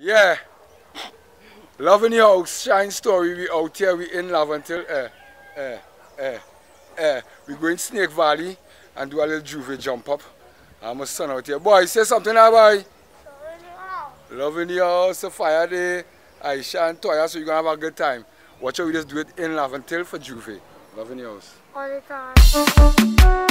Yeah. Love in your house, Shinezstory. We out here, we in Laventille Eh, eh, eh, eh. We go in Snake Valley and do a little J'ouvert jump up. I'm a son out here. Boy, say something now, boy. Love in your house, a fire day. I shine Toya, so you're going to have a good time. Watch how we just do it in Laventille for J'ouvert. Love in your house. All the time.